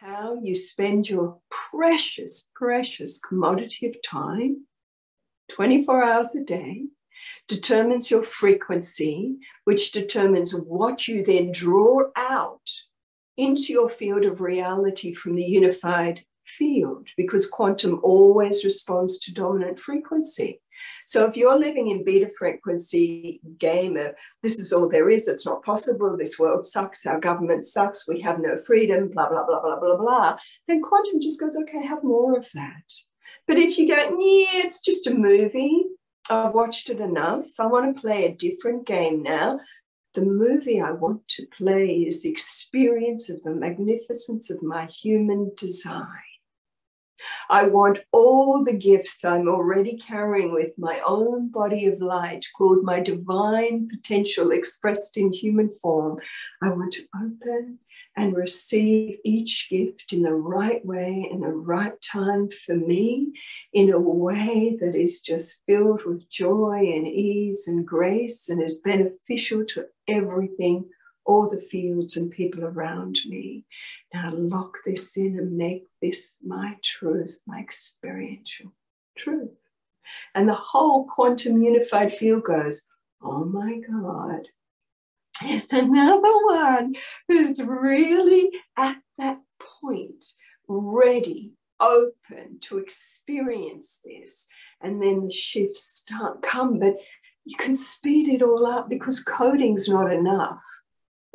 how you spend your precious, precious commodity of time, 24 hours a day, determines your frequency, which determines what you then draw out into your field of reality from the unified field, because quantum always responds to dominant frequency. So if you're living in beta frequency game of this is all there is, it's not possible, this world sucks, our government sucks, we have no freedom, blah, blah, blah, blah, blah, blah, then quantum just goes, okay, have more of that. But if you go, yeah, it's just a movie, I've watched it enough, I want to play a different game now. The movie I want to play is the experience of the magnificence of my human design. I want all the gifts I'm already carrying with my own body of light, called my divine potential expressed in human form. I want to open and receive each gift in the right way, in the right time for me, in a way that is just filled with joy and ease and grace and is beneficial to everything all the fields and people around me. Now lock this in and make this my truth, my experiential truth. And the whole quantum unified field goes, oh my God, there's another one who's really at that point, ready, open to experience this. And then the shifts start come, but you can speed it all up because coding's not enough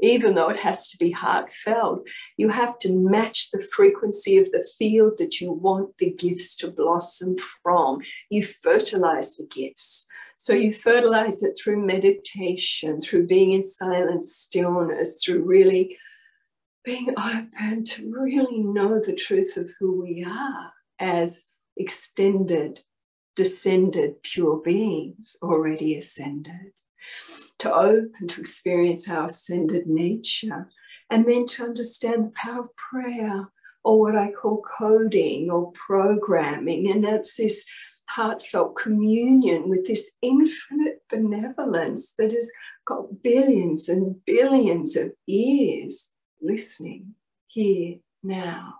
even though it has to be heartfelt, you have to match the frequency of the field that you want the gifts to blossom from. You fertilize the gifts. So you fertilize it through meditation, through being in silent stillness, through really being open to really know the truth of who we are as extended, descended, pure beings already ascended to open to experience our ascended nature, and then to understand the power of prayer or what I call coding or programming. And that's this heartfelt communion with this infinite benevolence that has got billions and billions of ears listening here now.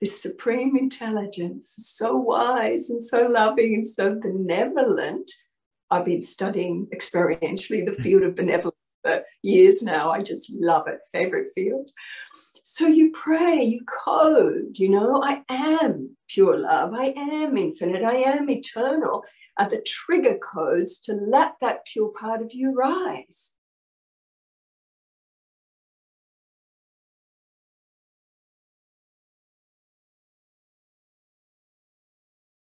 This supreme intelligence is so wise and so loving and so benevolent I've been studying experientially the hmm. field of benevolence for years now. I just love it, favorite field. So you pray, you code, you know, I am pure love, I am infinite, I am eternal, are the trigger codes to let that pure part of you rise.